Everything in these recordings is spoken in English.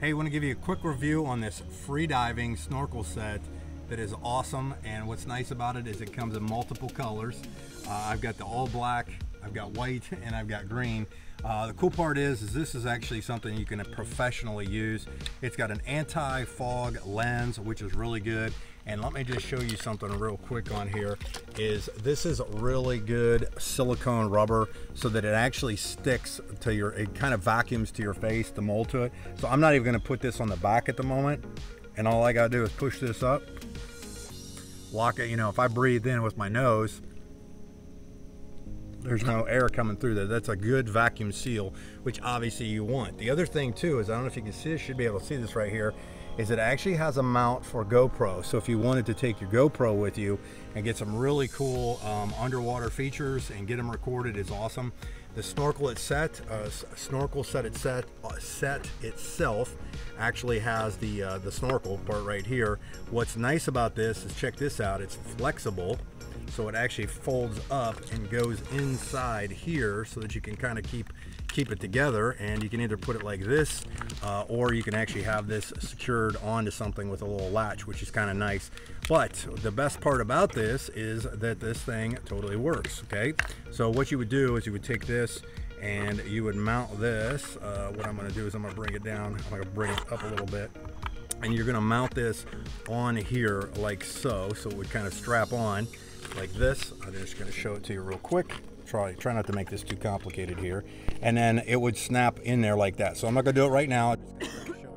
Hey, I want to give you a quick review on this free diving snorkel set that is awesome. And what's nice about it is it comes in multiple colors. Uh, I've got the all black, I've got white, and I've got green. Uh, the cool part is, is this is actually something you can professionally use. It's got an anti-fog lens, which is really good. And let me just show you something real quick on here is this is really good silicone rubber so that it actually sticks to your, it kind of vacuums to your face, the mold to it. So I'm not even gonna put this on the back at the moment. And all I gotta do is push this up, lock it, you know, if I breathe in with my nose, there's no air coming through there. That's a good vacuum seal, which obviously you want. The other thing too is, I don't know if you can see this, should be able to see this right here, is it actually has a mount for GoPro. So if you wanted to take your GoPro with you and get some really cool um, underwater features and get them recorded is awesome. The snorkel it set, uh, snorkel set it set, uh, set itself actually has the uh, the snorkel part right here. What's nice about this is check this out. It's flexible so it actually folds up and goes inside here so that you can kind of keep keep it together. And you can either put it like this uh, or you can actually have this secured onto something with a little latch which is kind of nice. But the best part about this is that this thing totally works okay? So what you would do is you would take this and you would mount this. Uh, what I'm going to do is I'm to bring it down. I'm to bring it up a little bit and you're to mount this on here like so so it would kind of strap on like this. I'm just to show it to you real quick. Try, try not to make this too complicated here. And then it would snap in there like that. So I'm not to do it right now.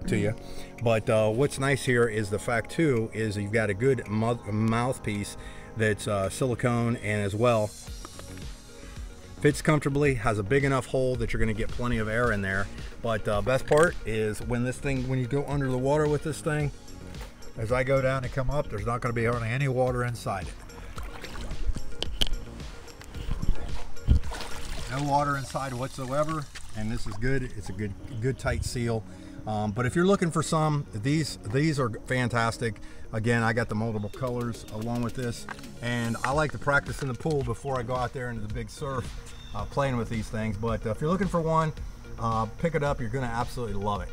to you. But uh, what's nice here is the fact too is you've got a good mouthpiece that's uh, silicone and as well fits comfortably has a big enough hole that you're going to get plenty of air in there. But uh, best part is when this thing when you go under the water with this thing as I go down and come up there's not going to be hardly any water inside it. No water inside whatsoever and this is good. It's a good good tight seal um, but if you're looking for some these these are fantastic. Again I got the multiple colors along with this. And I like to practice in the pool before I go out there into the big surf uh, playing with these things. But uh, if you're looking for one uh, pick it up. You're gonna absolutely love it